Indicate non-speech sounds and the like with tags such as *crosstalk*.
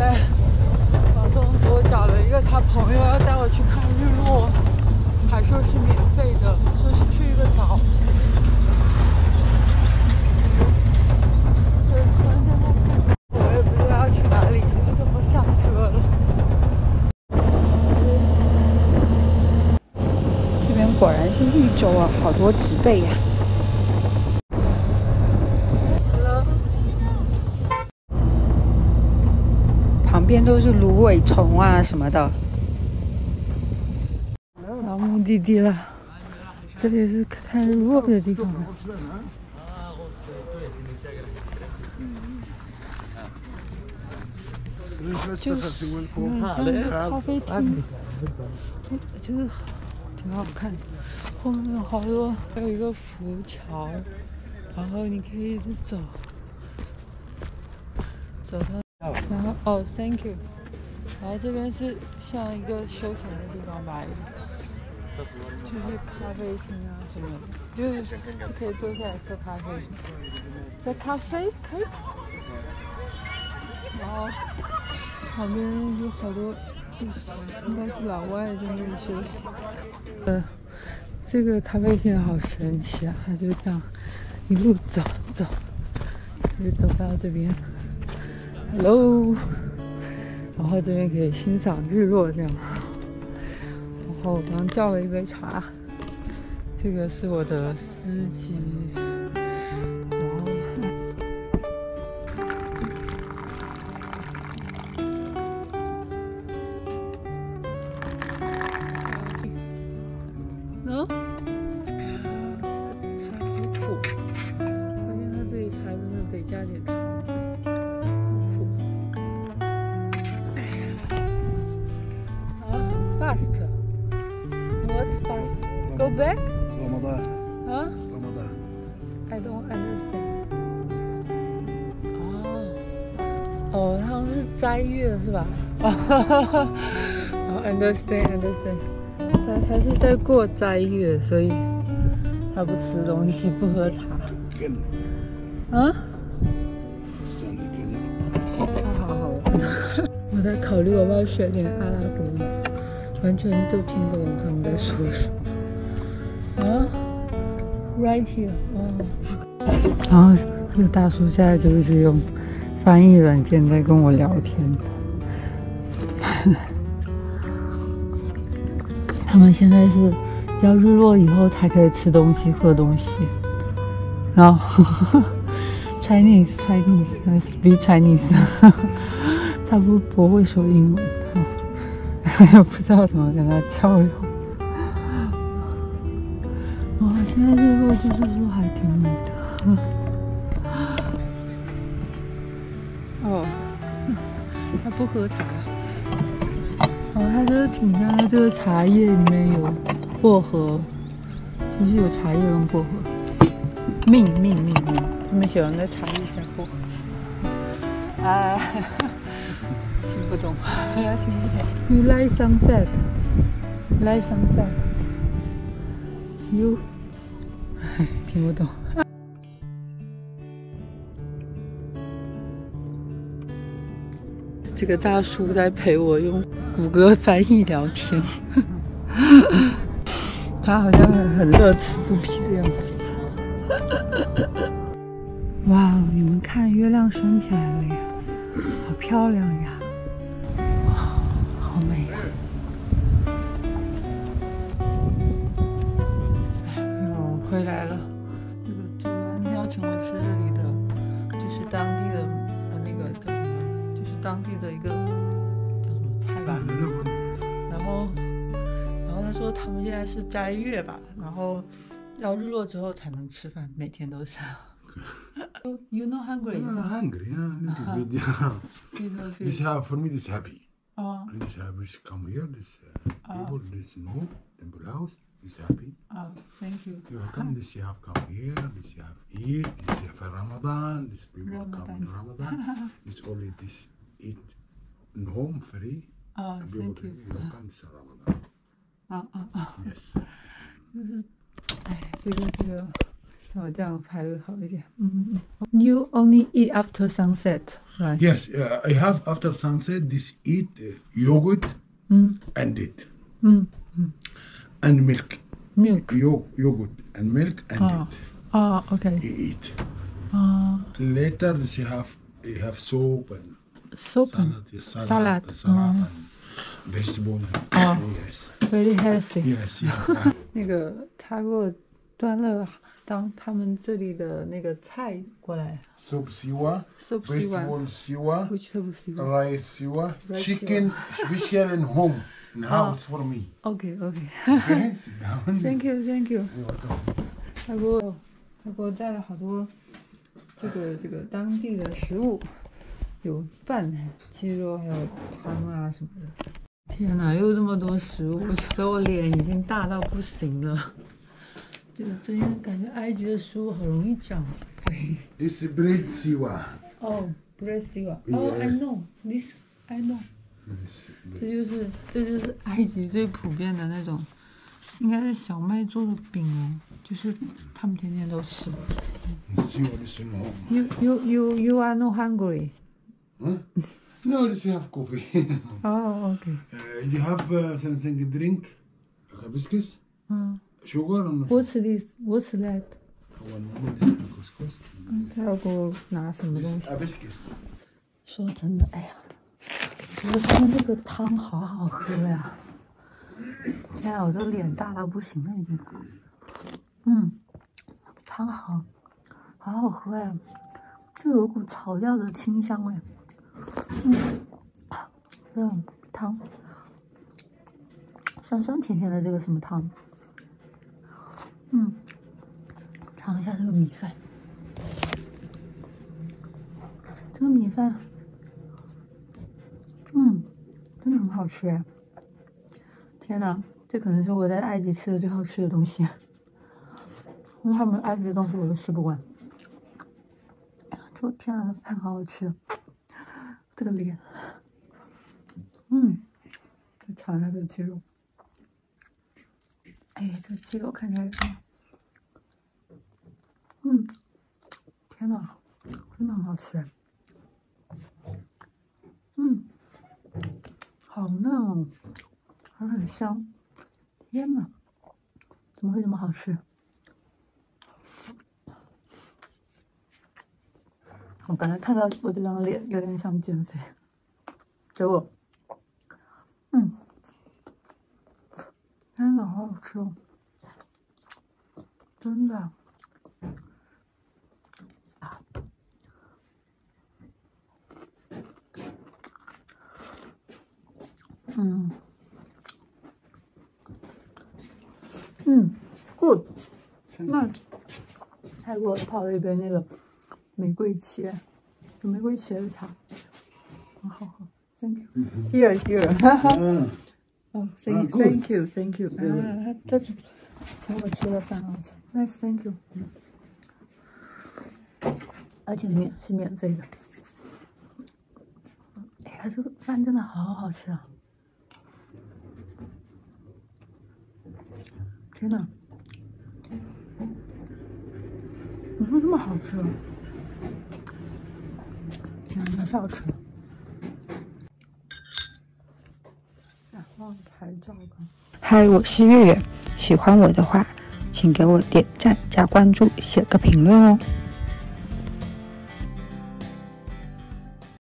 在房东给我找了一个他朋友要带我去看日落，还说是免费的，说是去一个岛。我也不知道去哪里，就这么上车了。这边果然是绿洲啊，好多植被呀、旁边都是芦苇丛啊什么的。到目的地了，这里是看日落的地方。就是像一个咖啡厅，就是挺好看的。后面有好多，还有一个浮桥，然后你可以一直走，走到，然后哦，Thank you。然后这边是像一个休闲的地方吧，就是咖啡厅啊什么的，就是可以坐下来喝咖啡。在咖啡可以。然后旁边有好多，就是应该是老外在那里休息。呃，这个咖啡厅好神奇啊！它就这样一路走走，就走到这边，Hello，然后这边可以欣赏日落这样。然后我刚叫了一杯茶，这个是我的司机。What first go back? 啊？I don't understand。哦，哦，他们是斋月是吧？哦，understand，understand。他他是在过斋月，所以他不吃东西，不喝茶。啊，好好好。我在考虑我要不要选点阿拉多。完全都听不懂他们在说什么。啊？Right here，哦。然后这个大叔现在就一直用翻译软件在跟我聊天。他们现在是要日落以后才可以吃东西、喝东西，然后 Chinese Chinese I speak Chinese，他不不会说英文，他 *laughs* 也不知道怎么跟他交流。*laughs* 哇，现在日落就是说还挺美的。*laughs* 哦，他不喝茶。哦，他这个你看它这个茶叶里面有薄荷，就是有茶叶跟薄荷。命命命命，他们喜欢在茶叶加薄荷。啊，听不懂，听不懂。You like sunset? Like sunset? You 听不懂。这个大叔在陪我用谷歌翻译聊天，*laughs* 他好像很很乐此不疲的样子。哇，你们看月亮升起来了呀，好漂亮呀！哇，好美呀！回来了。这个主人邀请我吃这里的，就是当地的呃那个叫什么，就是当地的一个叫什么菜吧。然后，然后他说他们现在是斋月吧，然后要日落之后才能吃饭，每天都是。*laughs* you know hungry? I'm hungry, yeah. Little bit, yeah. Little bit. This have for me. This happy. Oh. And this hebben ze come here, this uh, oh. this knob, and blouse, is happy. Oh, thank you. You come, this you have come here, this you have eat, this you have Ramadan, this people Ramadan. come in Ramadan. this only this eat in home free. Oh, and people thank you. you come, this Ramadan. Oh, oh, oh. Yes. I you. 个这个 那我这样拍会好一点。嗯嗯嗯。You only eat after sunset, right? Yes, uh, I have after sunset this eat uh, yogurt Mm. and it Mm. and milk. Milk. Yo- yogurt and milk and Oh. Oh, okay. it. You eat. Oh, Later she have you have soup and soup and salad, yes, salad, Salad, uh, salad oh. and vegetable. And, Oh. Yes, very healthy. yes, yeah. *laughs* 那个他给我 端了当他们这里的那个菜过来 soup 瓜 vegetable 瓜。rice siwa, chicken special in home in house for me. OK OK。Okay, sit down. Thank you, thank you。他给我他给我带了好多这个这个当地的食物，有饭、鸡肉，还有汤啊什么的。天哪，又这么多食物，我觉得我脸已经大到不行了。就是最近感觉埃及的食物好容易长肥。This bread siwa. 哦 b r e s i l 哦，I know this, I know。这就是这就是埃及最普遍的那种，应该是小麦做的饼哦，就是他们天天都吃。You you you you are not hungry? Huh? No, this you have coffee. Oh, okay. uh, you have uh, something to drink? Hibiscus? 嗯 Sugar or no? What's this? What's that? Couscous. 他要给我拿什么东西？说真的，哎呀，我觉得他们这个汤好好喝呀！天啊，我这脸大到不行了已经。嗯，汤好，好好喝呀，就有股草药的清香味。嗯，这种汤，酸酸甜甜的这个什么汤？嗯，尝一下这个米饭。这个米饭，嗯，真的很好吃哎！天哪，这可能是我在埃及吃的最好吃的东西，因为他们埃及的东西我都吃不惯。这天哪，这饭好好吃，这个脸，嗯，再尝一下这个鸡肉，哎，这个鸡肉看起来，嗯，天哪，真的很好吃！嗯，好嫩哦，还很香。天呐，怎么会这么好吃？我本来看到我这张脸有点想减肥，结果，嗯，真的好好吃哦，真的。嗯，嗯，good。那还给我泡了一杯那个玫瑰茄，有玫瑰茄的茶，很好喝。Thank you. Here, here. *laughs* Ah, 哦啊，Thank good Thank you, Thank you. 啊，他他请我吃了饭，我吃。Nice, Thank you. 而且免是免费的。哎呀，这个饭真的好好吃啊！天哪，怎么会这么好吃啊？天哪，太好吃了！然后拍照吧。嗨，我是月月，喜欢我的话，请给我点赞加关注，写个评论哦。